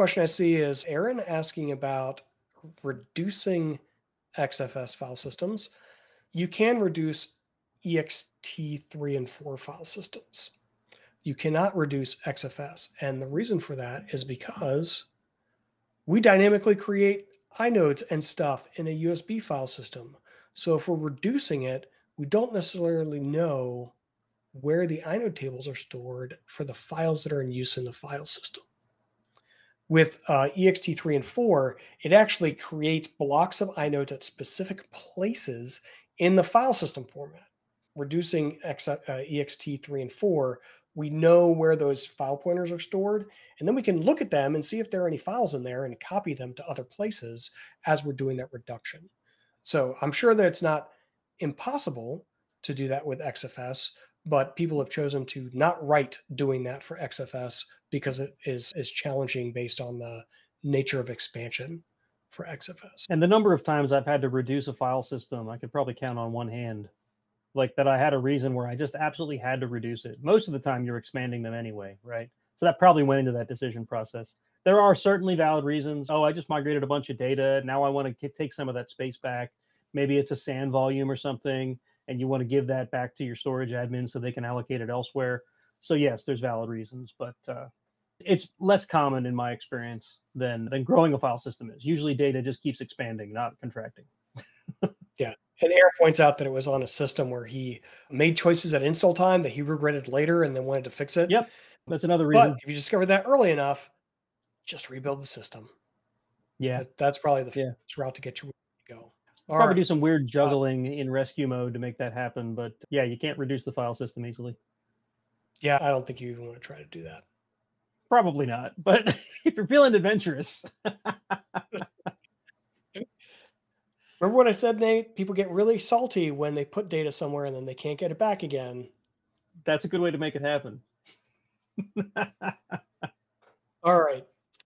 question I see is Aaron asking about reducing XFS file systems. You can reduce ext3 and 4 file systems. You cannot reduce XFS. And the reason for that is because we dynamically create inodes and stuff in a USB file system. So if we're reducing it, we don't necessarily know where the inode tables are stored for the files that are in use in the file system. With uh, ext3 and 4, it actually creates blocks of inodes at specific places in the file system format. Reducing uh, ext3 and 4, we know where those file pointers are stored, and then we can look at them and see if there are any files in there and copy them to other places as we're doing that reduction. So I'm sure that it's not impossible to do that with XFS, but people have chosen to not write doing that for XFS because it is is challenging based on the nature of expansion for XFS. And the number of times I've had to reduce a file system, I could probably count on one hand. Like that I had a reason where I just absolutely had to reduce it. Most of the time you're expanding them anyway, right? So that probably went into that decision process. There are certainly valid reasons. Oh, I just migrated a bunch of data. Now I want to take some of that space back. Maybe it's a SAN volume or something and you want to give that back to your storage admin so they can allocate it elsewhere. So yes, there's valid reasons, but uh, it's less common in my experience than than growing a file system is. Usually, data just keeps expanding, not contracting. yeah, and Aaron points out that it was on a system where he made choices at install time that he regretted later and then wanted to fix it. Yep, that's another reason. But if you discover that early enough, just rebuild the system. Yeah, that, that's probably the yeah. route to get you where you go. All Probably right. do some weird uh, juggling uh, in rescue mode to make that happen, but yeah, you can't reduce the file system easily. Yeah, I don't think you even want to try to do that. Probably not, but if you're feeling adventurous. Remember what I said, Nate? People get really salty when they put data somewhere and then they can't get it back again. That's a good way to make it happen. All right.